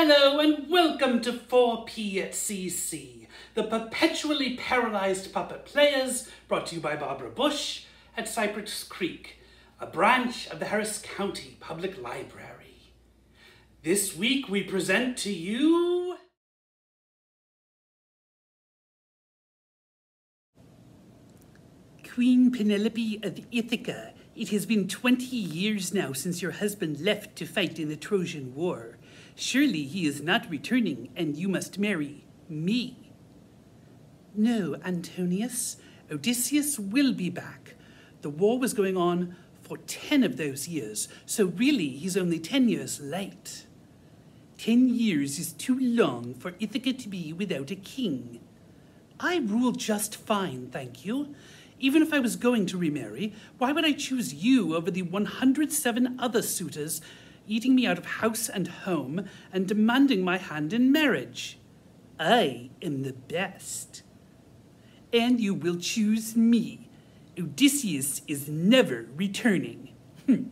Hello and welcome to 4P at CC, the perpetually paralyzed puppet players brought to you by Barbara Bush at Cypress Creek, a branch of the Harris County Public Library. This week we present to you Queen Penelope of Ithaca. It has been 20 years now since your husband left to fight in the Trojan War. Surely he is not returning, and you must marry me. No, Antinous. Odysseus will be back. The war was going on for 10 of those years, so really he's only 10 years late. 10 years is too long for Ithaca to be without a king. I rule just fine, thank you. Even if I was going to remarry, why would I choose you over the 107 other suitors eating me out of house and home and demanding my hand in marriage? I am the best. And you will choose me. Odysseus is never returning. Hmm.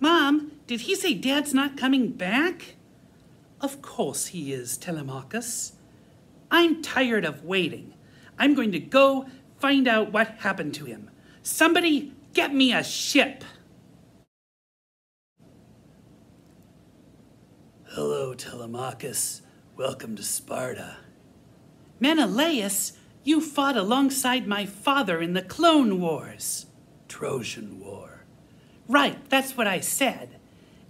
Mom, did he say Dad's not coming back? Of course he is, Telemachus. I'm tired of waiting. I'm going to go find out what happened to him. Somebody get me a ship. Hello, Telemachus. Welcome to Sparta. Menelaus, you fought alongside my father in the Clone Wars. Trojan War. Right, that's what I said.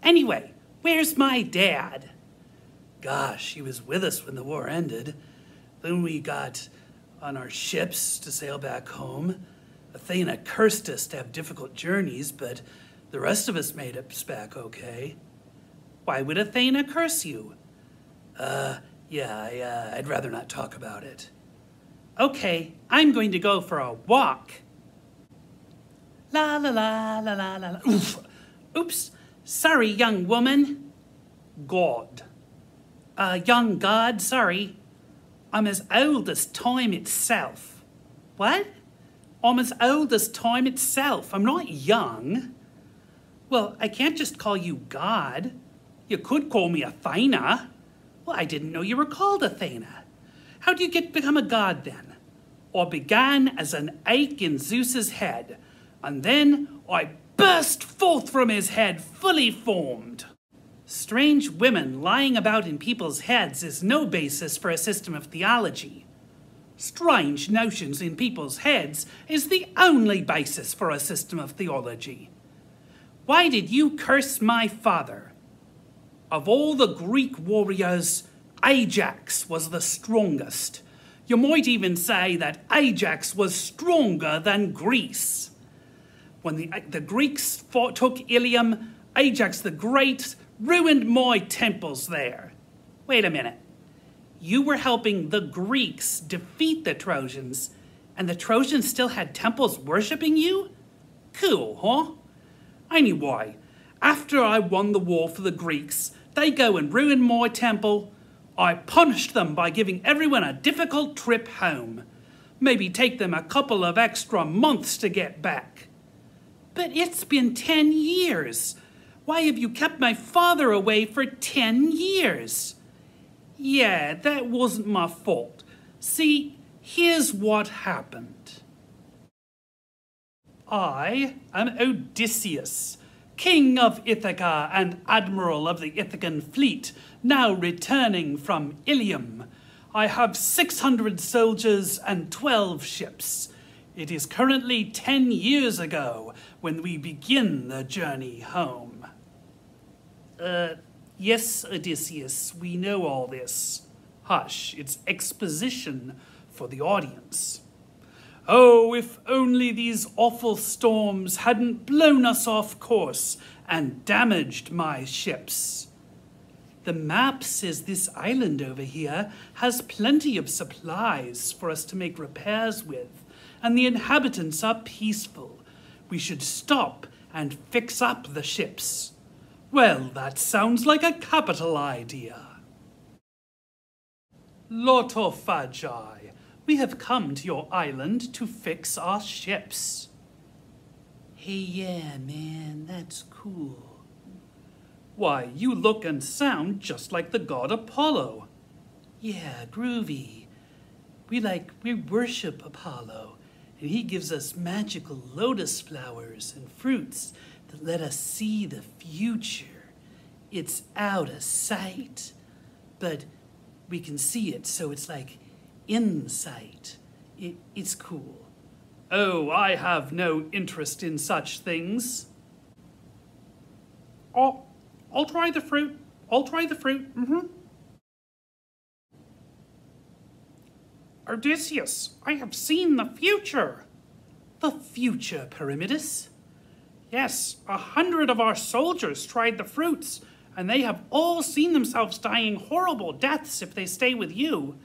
Anyway, where's my dad? Gosh, he was with us when the war ended. Then we got on our ships to sail back home. Athena cursed us to have difficult journeys, but the rest of us made it back okay. Why would Athena curse you? Uh, yeah, I, uh, I'd rather not talk about it. Okay, I'm going to go for a walk. La la la la la la la. Oof. Oops. Sorry, young woman. God. Uh, young god, sorry. I'm as old as time itself. What? I'm as old as time itself. I'm not young. Well, I can't just call you God. You could call me Athena. Well, I didn't know you were called Athena. How do you get become a god then? I began as an ache in Zeus's head, and then I burst forth from his head fully formed. Strange women lying about in people's heads is no basis for a system of theology. Strange notions in people's heads is the only basis for a system of theology. Why did you curse my father? Of all the Greek warriors, Ajax was the strongest. You might even say that Ajax was stronger than Greece. When the, the Greeks fought, took Ilium, Ajax the Great ruined my temples there. Wait a minute. You were helping the Greeks defeat the Trojans, and the Trojans still had temples worshipping you? Cool, huh? Anyway, after I won the war for the Greeks, they go and ruin my temple. I punished them by giving everyone a difficult trip home. Maybe take them a couple of extra months to get back. But it's been ten years. Why have you kept my father away for ten years? Yeah, that wasn't my fault. See, here's what happened. I am Odysseus, king of Ithaca and admiral of the Ithacan fleet, now returning from Ilium. I have 600 soldiers and 12 ships. It is currently 10 years ago when we begin the journey home. Uh, yes, Odysseus, we know all this. Hush, it's exposition for the audience. Oh, if only these awful storms hadn't blown us off course and damaged my ships. The map says this island over here has plenty of supplies for us to make repairs with, and the inhabitants are peaceful. We should stop and fix up the ships. Well, that sounds like a capital idea. Lotophagai, we have come to your island to fix our ships. Hey, yeah, man, that's cool. Why, you look and sound just like the god Apollo. Yeah, groovy. We like, we worship Apollo, and he gives us magical lotus flowers and fruits that let us see the future. It's out of sight, but we can see it, so it's like insight. It, it's cool. Oh, I have no interest in such things. I'll, I'll try the fruit. I'll try the fruit. Mm-hmm. Odysseus, I have seen the future. The future, Perimedes? Yes, a hundred of our soldiers tried the fruits, and they have all seen themselves dying horrible deaths if they stay with you.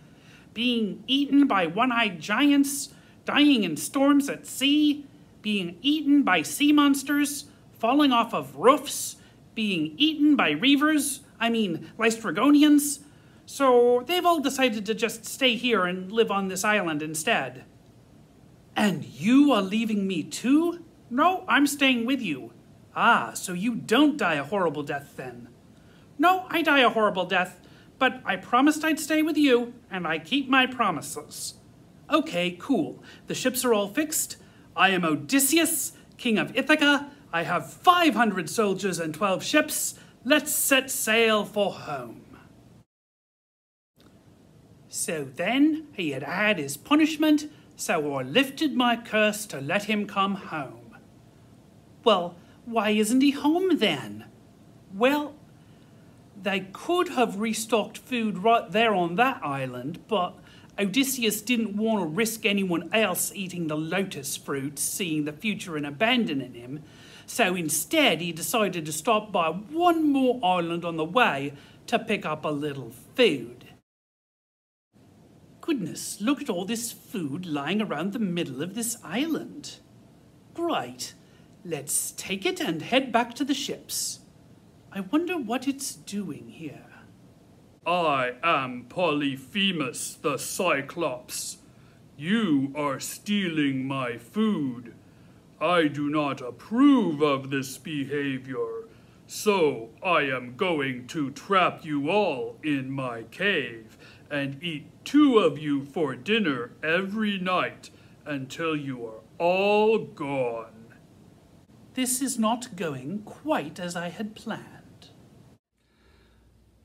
Being eaten by one-eyed giants, dying in storms at sea, being eaten by sea monsters, falling off of roofs, being eaten by reavers, I mean Laestrygonians. So they've all decided to just stay here and live on this island instead. And you are leaving me too? No, I'm staying with you. Ah, so you don't die a horrible death then? No, I die a horrible death, but I promised I'd stay with you, and I keep my promises. Okay, cool. The ships are all fixed. I am Odysseus, king of Ithaca. I have 500 soldiers and 12 ships. Let's set sail for home. So then he had had his punishment, so I lifted my curse to let him come home. Well, why isn't he home then? Well, they could have restocked food right there on that island, but Odysseus didn't want to risk anyone else eating the lotus fruit, seeing the future and abandoning him. So instead, he decided to stop by one more island on the way to pick up a little food. Goodness, look at all this food lying around the middle of this island. Great. let's take it and head back to the ships. I wonder what it's doing here. I am Polyphemus the Cyclops. You are stealing my food. I do not approve of this behavior, so I am going to trap you all in my cave and eat two of you for dinner every night until you are all gone. This is not going quite as I had planned.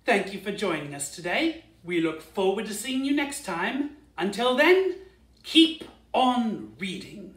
Thank you for joining us today. We look forward to seeing you next time. Until then, keep on reading.